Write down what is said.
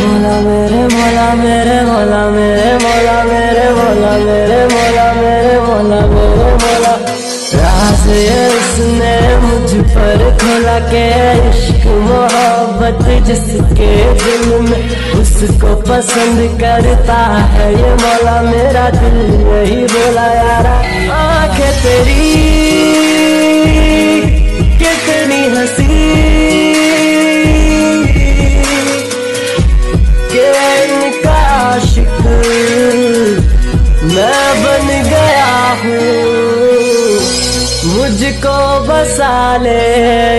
मोला मेरे मोला मेरे मोला मेरे मोला मेरे मोला मेरे मोला मेरे मोला मेरे मोला राज उसने मुझ पर खोला के इश्क मोहब्बत जिसके दिल में उसको पसंद करता है ये मौला मेरा दिल यही बोला यारा आँखें तेरी बन गया हूँ। मुझको बसा ले।